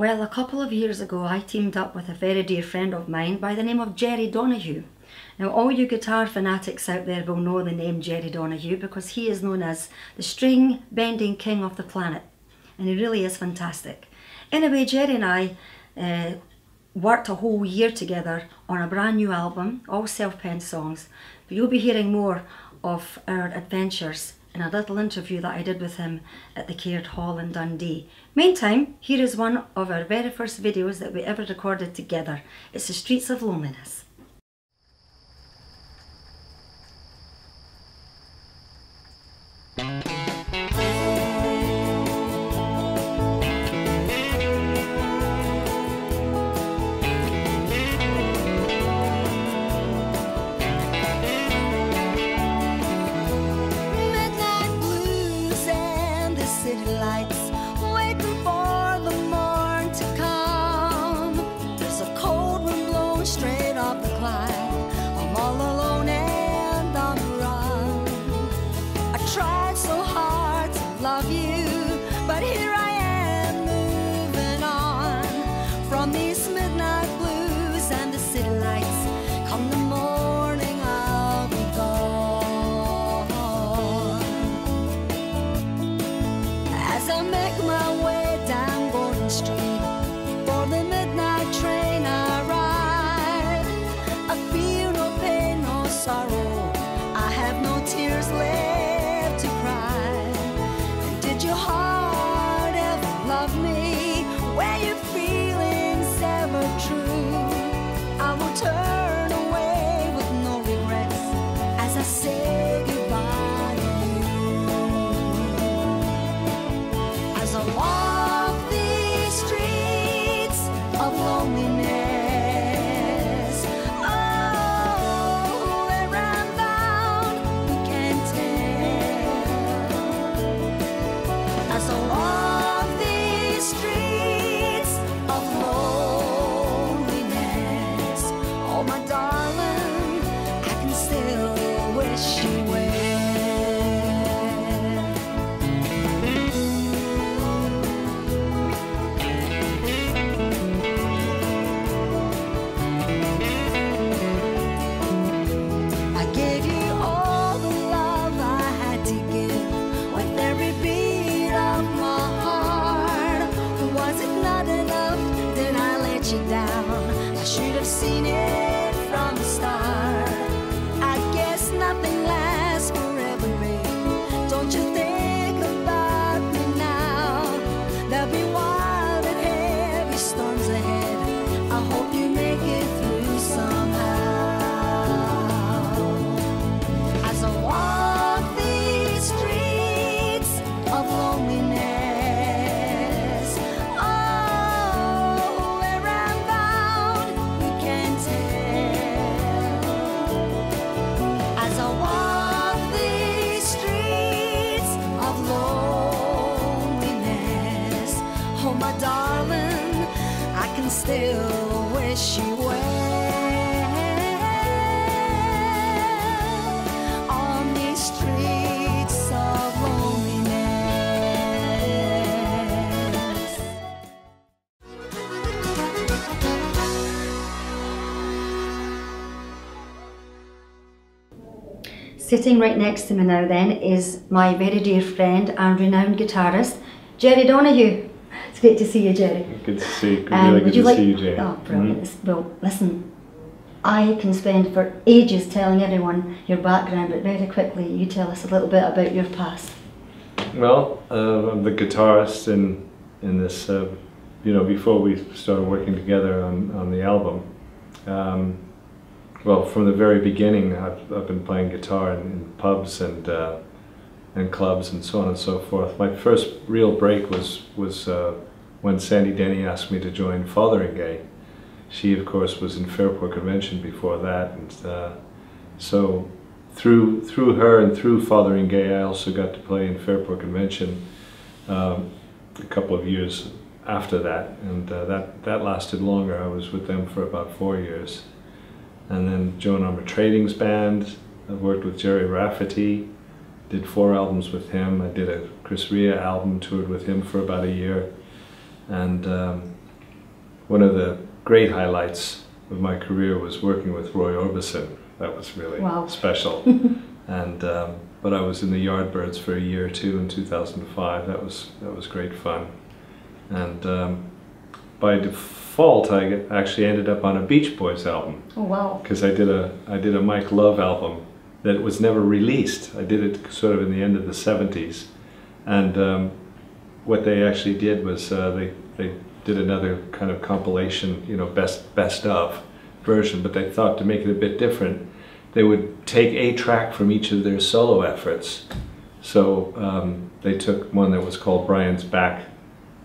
Well, a couple of years ago, I teamed up with a very dear friend of mine by the name of Jerry Donahue. Now, all you guitar fanatics out there will know the name Jerry Donahue because he is known as the string bending king of the planet, and he really is fantastic. Anyway, Jerry and I uh, worked a whole year together on a brand new album, all self-penned songs, but you'll be hearing more of our adventures in a little interview that I did with him at the Caird Hall in Dundee. Meantime, here is one of our very first videos that we ever recorded together. It's The Streets of Loneliness. Sitting right next to me now then is my very dear friend and renowned guitarist, Jerry Donahue. It's great to see you, Jerry. Good to see you. Um, really would good you to like? see you, Jay. Oh, brilliant. Well, listen, I can spend for ages telling everyone your background, but very quickly you tell us a little bit about your past. Well, uh, I'm the guitarist in in this. Uh, you know, before we started working together on on the album. Um, well, from the very beginning, I've, I've been playing guitar in, in pubs and uh, and clubs and so on and so forth. My first real break was was uh, when Sandy Denny asked me to join Fotheringay. She, of course, was in Fairport Convention before that, and uh, so through through her and through Fotheringay, I also got to play in Fairport Convention um, a couple of years after that, and uh, that that lasted longer. I was with them for about four years, and then Joan Armatrading's band. I've worked with Gerry Rafferty, did four albums with him. I did a Chris Rea album, toured with him for about a year, and um, one of the great highlights of my career was working with Roy Orbison. That was really Wow. special. and um, but I was in the Yardbirds for a year or two in 2005. That was that was great fun. And um, by default, I get- actually ended up on a Beach Boys album Oh wow. because I did a I did a Mike Love album that was never released. I did it sort of in the end of the '70s, and um, what they actually did was uh, they they did another kind of compilation, you know, best best of version, but they thought to make it a bit different, they would take a track from each of their solo efforts. So um, they took one that was called Brian's Back,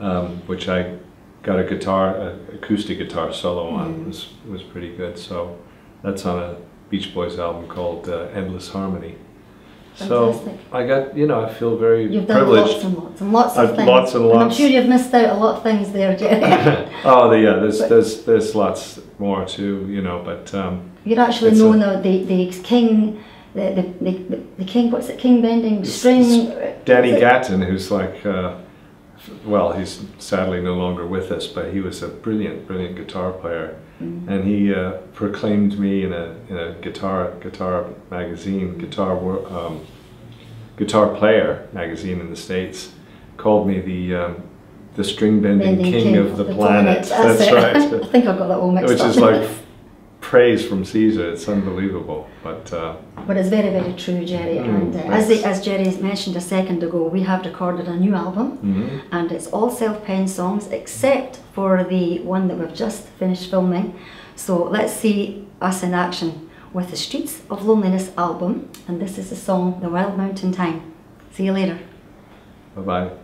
um, which I got a guitar, a acoustic guitar solo on. It was was pretty good. So that's on a Beach Boys album called uh, Endless Harmony. Fantastic. So I got, you know, I feel very You've done privileged. lots and lots and lots of I've- things. lots and I'm sure you've missed out a lot of things there, Jerry. oh, the, yeah, there's But- there's there's lots more too, you know, but um, You're actually known the, the the king, the, the the the king. What's it? King bending string. Danny? Gatton, who's like, uh, well, he's sadly no longer with us, but he was a brilliant, brilliant guitar player, Mm. and he uh, proclaimed me in a in a guitar guitar magazine, guitar um, guitar player magazine in the states, called me the um, the string bending, Bending king, of the, planet. That's, That's right. I think I've got that all mixed Which up. is like praise from Caesar. It's unbelievable, but. Uh, But it's very, very true, Jerry. Mm, and uh, as, the, as Jerry mentioned a second ago, we have recorded a new album, mhm. and it's all self-penned songs except for the one that we've just finished filming. So let's see us in action with the Streets of Loneliness album, and this is the song "The Wild Mountain Thyme." See you later. Bye bye.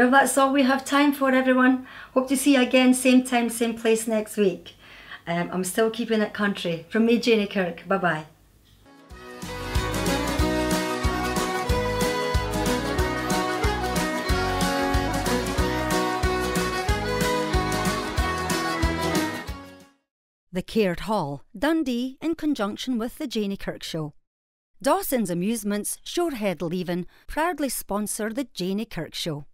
Well, that's all we have time for, everyone. Hope to see you again, same time, same place next week. Um, I'm still keeping it country. From me, Janey Kirk. Bye bye. The Caird Hall, Dundee, in conjunction with the Janey Kirk Show. Dawson's Amusements, Shorehead Leven, proudly sponsor the Janey Kirk Show.